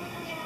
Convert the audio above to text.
何?